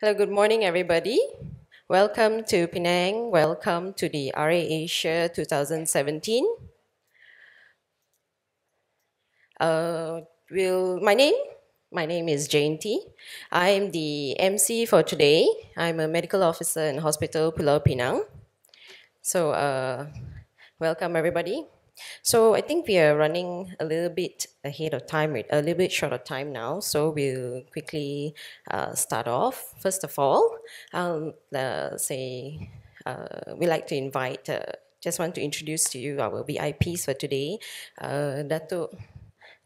Hello, good morning, everybody. Welcome to Penang. Welcome to the RA Asia 2017. Uh, will my name? My name is Jayanti. I am the MC for today. I'm a medical officer in Hospital Pulau Pinang. So, uh, welcome everybody. So I think we are running a little bit ahead of time, a little bit short of time now. So we'll quickly uh, start off. First of all, I'll uh, say uh, we like to invite. Uh, just want to introduce to you our VIPs for today. Uh, Dato,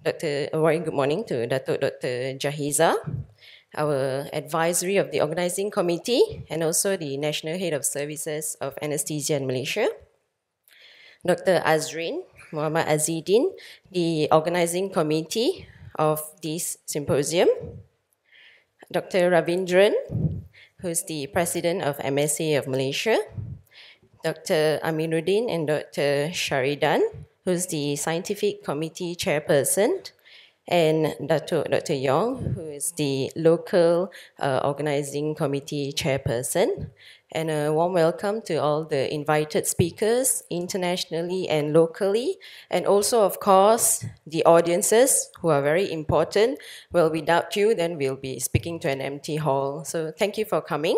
Dr. A good morning to Dato Dr. Jahiza, our advisory of the organizing committee, and also the national head of services of anesthesia in Malaysia. Dr. Azrin Muhammad Azidin, the organizing committee of this symposium. Dr. Ravindran, who's the president of MSA of Malaysia. Dr. Aminuddin and Dr. Sharidan, who's the scientific committee chairperson. And Dr. Dr. Yong, who is the local uh, organizing committee chairperson and a warm welcome to all the invited speakers internationally and locally, and also, of course, the audiences who are very important. Well, without you, then we'll be speaking to an empty hall. So, thank you for coming.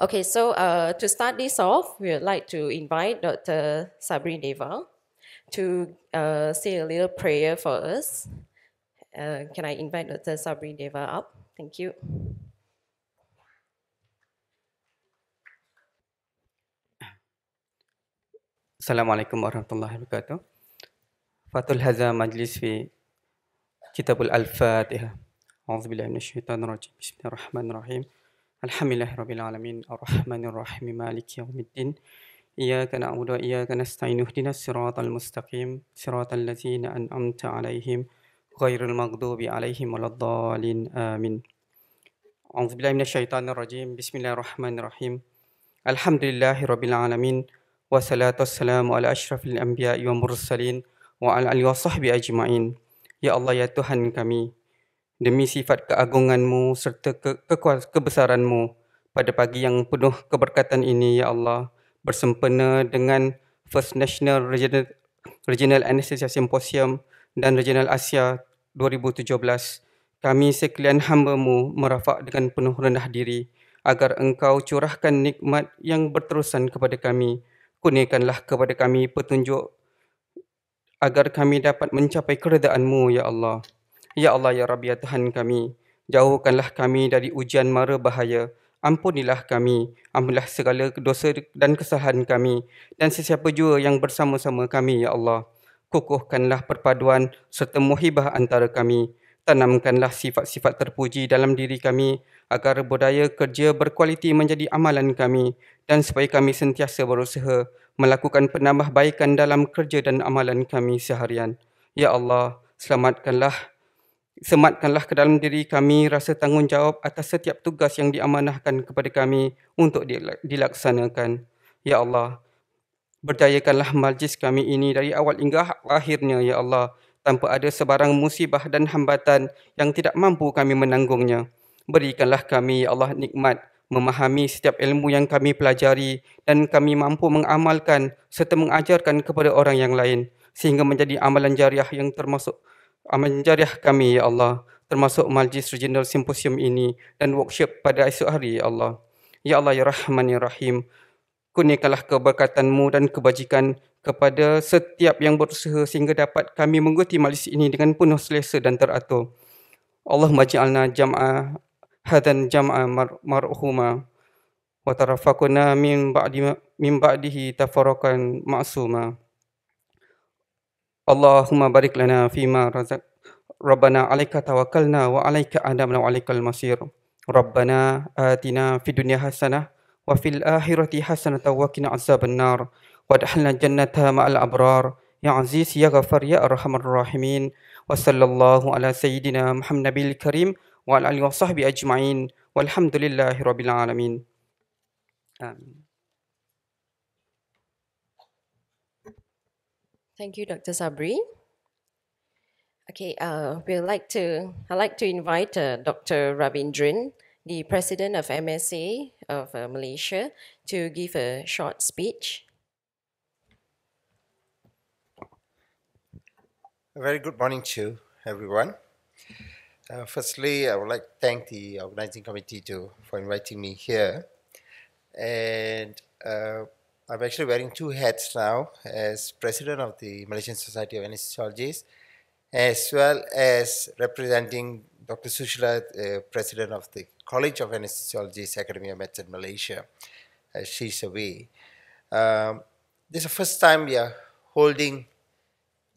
Okay, so uh, to start this off, we would like to invite Dr. Sabri Deva to uh, say a little prayer for us. Uh, can I invite Dr. Sabri Deva up? Thank you. Assalamualaikum warahmatullahi wabarakatuh. Fatul hadza majlis fi Kitabul بسم الله الرحمن الرحيم. الحمد لله رب العالمين. الرحمن الرحيم. مالك يوم الدين. إياك نعبد وإياك نستعين. اهدنا الصراط المستقيم. صراط الذين أنعمت عليهم غير المغضوب عليهم ولا الضالين. آمين. أعوذ بالله من الشيطان الرجيم. بسم الله الرحمن الرحيم. الحمد لله رب العالمين. Wassalatu wassalamu ala ashrafil anbiya wa mursalin wa ala alihi wa sahbihi ajma'in. Ya Allah ya Tuhan kami, demi sifat keagunganmu serta ke kebesaranmu pada pagi yang penuh keberkatan ini ya Allah bersempena dengan First National Regional, Regional Anesthesia Symposium dan Regional Asia 2017 kami sekalian hamba-Mu merafak dengan penuh rendah diri agar Engkau curahkan nikmat yang berterusan kepada kami kurniakanlah kepada kami petunjuk agar kami dapat mencapai keredaanmu, Ya Allah. Ya Allah, Ya Rabbi, Ya Tuhan kami, jauhkanlah kami dari ujian mara bahaya. Ampunilah kami, ampunilah segala dosa dan kesalahan kami dan sesiapa jua yang bersama-sama kami, Ya Allah. Kukuhkanlah perpaduan serta muhibah antara kami. Tanamkanlah sifat-sifat terpuji dalam diri kami agar budaya kerja berkualiti menjadi amalan kami dan supaya kami sentiasa berusaha melakukan penambahbaikan dalam kerja dan amalan kami seharian. Ya Allah, selamatkanlah sematkanlah ke dalam diri kami rasa tanggungjawab atas setiap tugas yang diamanahkan kepada kami untuk dilaksanakan. Ya Allah, berdayakanlah majlis kami ini dari awal hingga akhirnya, Ya Allah, tanpa ada sebarang musibah dan hambatan yang tidak mampu kami menanggungnya. Berikanlah kami, Ya Allah, nikmat memahami setiap ilmu yang kami pelajari dan kami mampu mengamalkan serta mengajarkan kepada orang yang lain sehingga menjadi amalan jariah yang termasuk amalan jariah kami ya Allah. Termasuk majlis regional symposium ini dan workshop pada esok hari ya Allah. Ya Allah ya Rahman ya Rahim kurniakanlah keberkatanmu dan kebajikan kepada setiap yang berusaha sehingga dapat kami mengikuti majlis ini dengan penuh selesa dan teratur. Allahumma ja'alna jam'ah هذا الجمع مرحوما وترفقنا من بعد من بعده تفرقا معصوما. اللهم بارك لنا فيما رزق ربنا عليك توكلنا وعليك أنبنا وعليك المصير. ربنا آتنا في الدنيا حسنة وفي الآخرة حسنة وقنا عذاب النار. وادخلنا الجنة مع الأبرار. يا عزيز يا غفر يا أرحم الراحمين. وصلى الله على سيدنا محمد الكريم وعلى آله وصحبه أجمعين والحمد لله رب العالمين آمين Thank you, Dr. Sabri. Okay, uh, we'd like to, I'd like to invite uh, Dr. Ravindran the president of MSA of uh, Malaysia to give a short speech. A very good morning to everyone. Uh, firstly, I would like to thank the organizing committee to, for inviting me here. And uh, I'm actually wearing two hats now as president of the Malaysian Society of Anesthesiologists, as well as representing Dr. Sushila, uh, president of the College of Anesthesiologists, Academy of Medicine, Malaysia, she's away. Um, this is the first time we are holding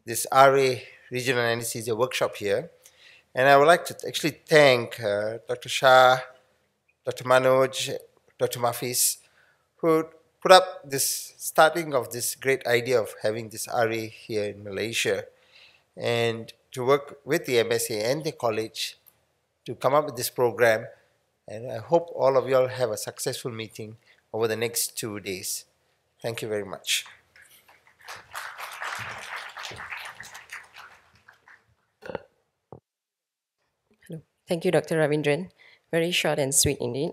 this RA regional anesthesia workshop here. And I would like to actually thank uh, Dr. Shah, Dr. Manoj, Dr. Mafis, who put up this starting of this great idea of having this RA here in Malaysia and to work with the MSA and the college to come up with this program. And I hope all of you all have a successful meeting over the next two days. Thank you very much. Hello. Thank you, Dr. Ravindran. Very short and sweet indeed.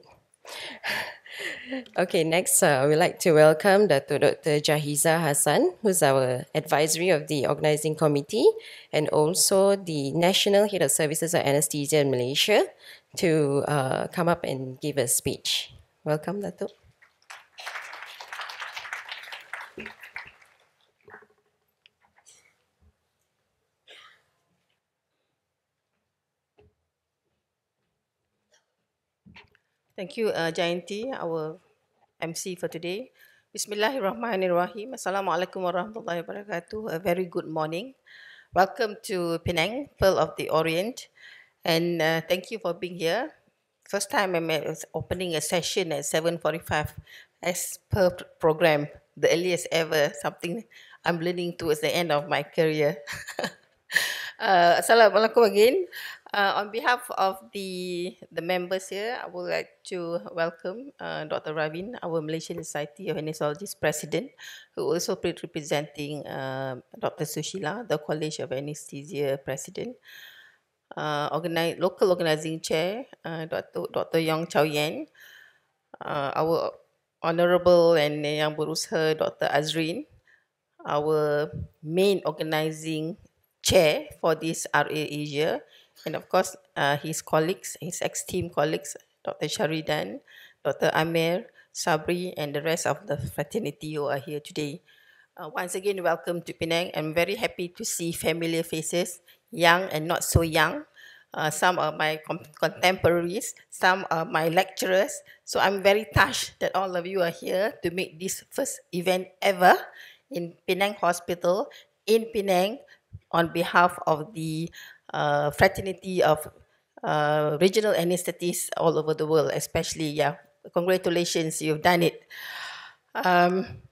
okay, next, uh, we'd like to welcome Dr. Dr. Jahiza Hassan, who's our advisory of the organizing committee and also the National Head of Services of Anesthesia in Malaysia, to uh, come up and give a speech. Welcome, Datuk. Thank you, uh, Jayanti, our MC for today. Bismillahirrahmanirrahim. Assalamualaikum warahmatullahi wabarakatuh. A very good morning. Welcome to Penang, Pearl of the Orient. And uh, thank you for being here. First time I'm uh, opening a session at 7.45 as per program. The earliest ever, something I'm learning towards the end of my career. uh, Assalamualaikum again. Uh, on behalf of the the members here, I would like to welcome uh, Dr. Ravin, our Malaysian Society of Anesthesiologists President, who also representing uh, Dr. Sushila, the College of Anesthesia President, uh, organize, local organizing chair, uh, Dr. Dr. Yong Chow Yen, uh, our honorable and yang berusaha Dr. Azrin, our main organizing chair for this RA Asia, and of course uh, his colleagues, his ex-team colleagues, Dr. Sharidan, Dr. Amir, Sabri, and the rest of the fraternity who are here today. Uh, once again, welcome to Penang. I'm very happy to see familiar faces, young and not so young. Uh, some are my contemporaries, some are my lecturers. So I'm very touched that all of you are here to make this first event ever in Penang Hospital in Penang on behalf of the uh, fraternity of uh, regional anesthetists all over the world, especially, yeah, congratulations, you've done it. Um,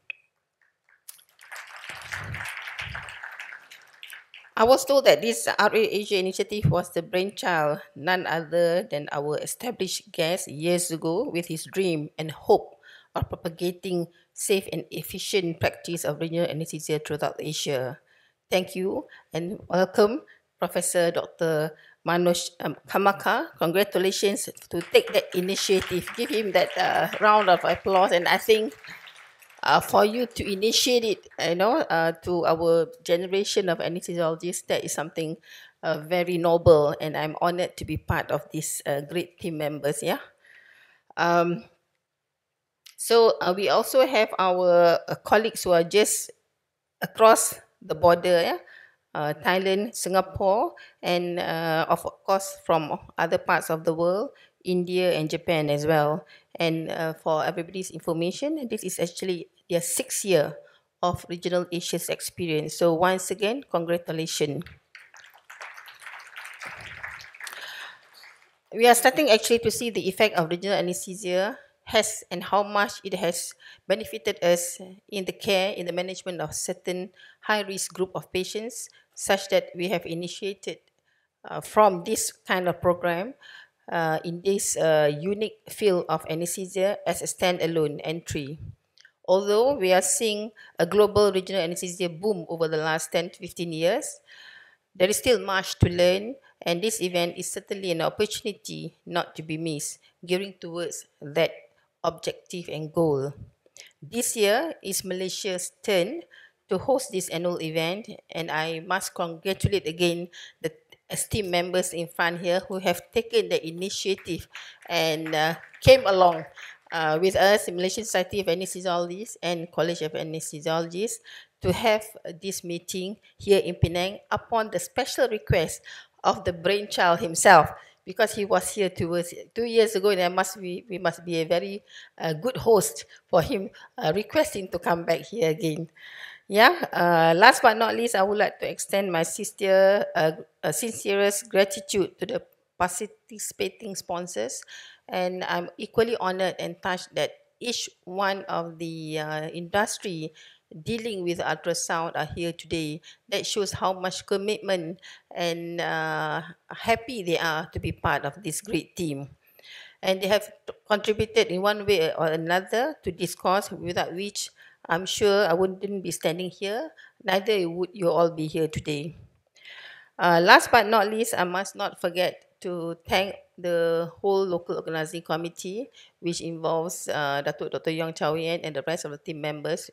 I was told that this RA Asia initiative was the brainchild, none other than our established guest years ago with his dream and hope of propagating safe and efficient practice of regional anesthesia throughout Asia. Thank you and welcome Professor Dr. Manoj um, Karmakar. Congratulations to take that initiative. Give him that uh, round of applause. And I think uh, for you to initiate it, you know, uh, to our generation of anesthesiologists, that is something uh, very noble. And I'm honored to be part of this uh, great team members. Yeah. Um, so uh, we also have our colleagues who are just across the border. Yeah uh, Thailand, Singapore, and uh, of course from other parts of the world, India and Japan as well. And uh, for everybody's information, this is actually their sixth year of Regional Asia's experience. So once again, congratulations. We are starting actually to see the effect of regional anesthesia has and how much it has benefited us in the care, in the management of certain high-risk group of patients such that we have initiated uh, from this kind of program uh, in this uh, unique field of anesthesia as a standalone entry. Although we are seeing a global regional anesthesia boom over the last 10 to 15 years, there is still much to learn And this event is certainly an opportunity not to be missed, gearing towards that objective and goal. This year is Malaysia's turn to host this annual event, and I must congratulate again the esteemed members in front here who have taken the initiative and uh, came along uh, with us, Malaysian Society of Anesthesiologists and College of Anesthesiologists, to have this meeting here in Penang upon the special request of the brainchild himself because he was here two years, two years ago and I must be, we must be a very uh, good host for him uh, requesting to come back here again. Yeah, uh, last but not least, I would like to extend my sincere, uh, uh, sincerest gratitude to the participating sponsors and I'm equally honored and touched that each one of the uh, industry dealing with ultrasound are here today. That shows how much commitment and uh, happy they are to be part of this great team. And they have contributed in one way or another to this cause, without which I'm sure I wouldn't be standing here, neither would you all be here today. Uh, last but not least, I must not forget to thank the whole local organizing committee, which involves uh, Datuk Dr. Yong Chow Yen and the rest of the team members,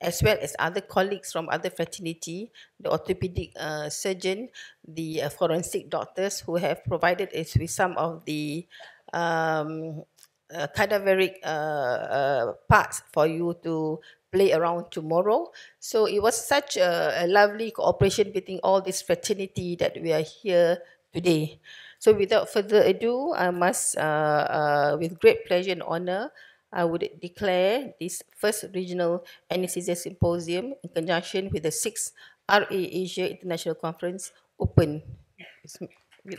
as well as other colleagues from other fraternity, the orthopedic uh, surgeon, the uh, forensic doctors who have provided us with some of the um, uh, cadaveric uh, uh, parts for you to play around tomorrow. So it was such a, a lovely cooperation between all this fraternity that we are here today. So without further ado, I must, uh, uh, with great pleasure and honor, I would declare this first regional anesthesia symposium in conjunction with the sixth RA Asia International Conference open.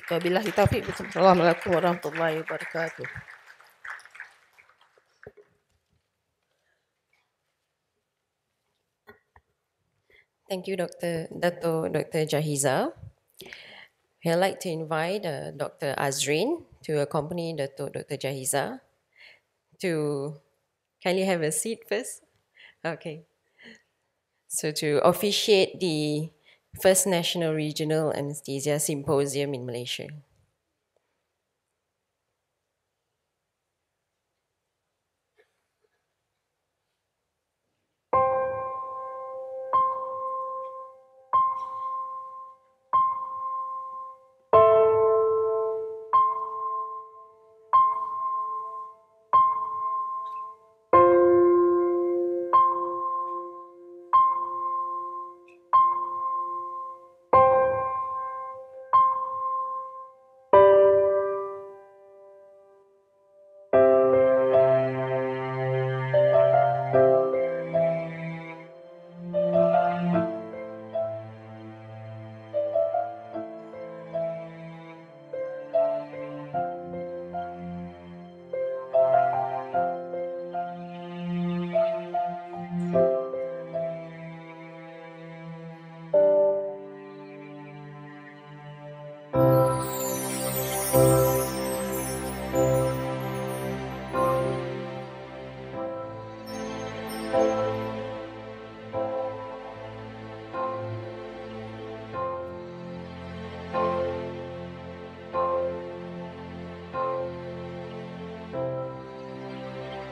Wabillahi taufiq. Assalamualaikum warahmatullahi wabarakatuh. Thank you, Dr. Dato Dr. Jahiza. I'd like to invite uh, Dr. Azrin to accompany Dr. Dr. Jahiza to kindly have a seat first. Okay. So to officiate the first National Regional Anesthesia Symposium in Malaysia.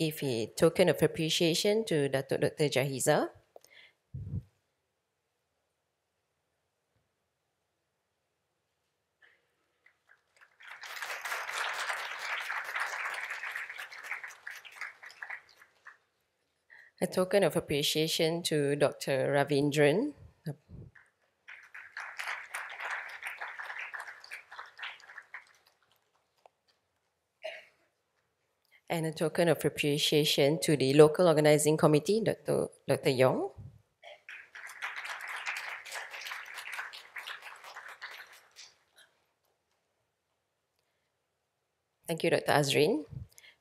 give a token of appreciation to Dr. Dr. Jahiza. A token of appreciation to Dr. Ravindran. And a token of appreciation to the local organizing committee, Dr. Dr. Yong. Thank you, Dr. Azrin.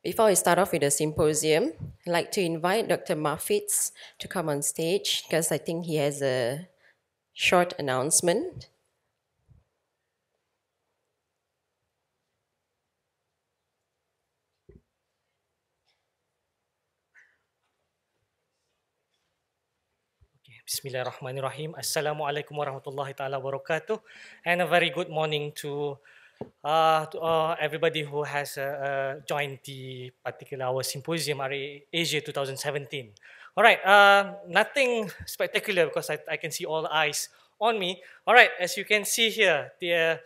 Before we start off with the symposium, I'd like to invite Dr. Mafitz to come on stage because I think he has a short announcement. Bismillahirrahmanirrahim. Assalamualaikum warahmatullahi taala wabarakatuh. And a very good morning to uh, to uh, everybody who has uh, uh, joined the particular our symposium RA Asia 2017. All right, uh, nothing spectacular because I, I can see all eyes on me. All right, as you can see here, dear,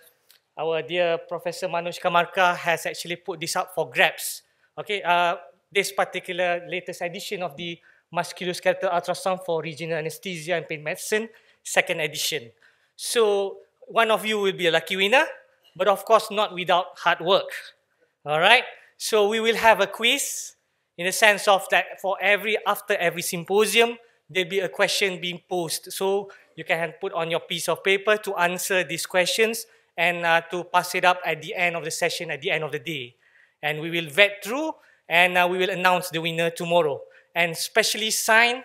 our dear Professor Manoj Kamarka has actually put this up for grabs. Okay, uh, this particular latest edition of the musculoskeletal ultrasound for regional anesthesia and pain medicine, second edition. So one of you will be a lucky winner, but of course not without hard work. All right. So we will have a quiz in the sense of that for every after every symposium there'll be a question being posed. So you can put on your piece of paper to answer these questions and uh, to pass it up at the end of the session at the end of the day. And we will vet through and uh, we will announce the winner tomorrow and specially signed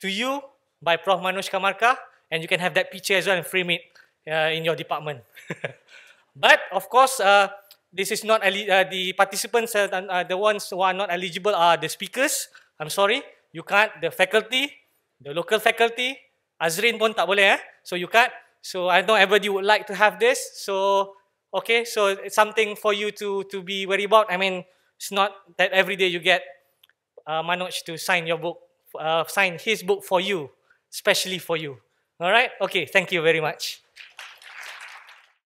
to you by Prof. Manoj Kamarka, and you can have that picture as well and frame it uh, in your department. but of course, uh, this is not uh, the participants, uh, uh, the ones who are not eligible are the speakers. I'm sorry, you can't. The faculty, the local faculty, Azrin pun tak boleh eh. So you can't. So I know everybody would like to have this. So okay, so it's something for you to to be worried about. I mean, it's not that every day you get uh, Manoj to sign your book, uh, sign his book for you, especially for you. All right? Okay, thank you very much.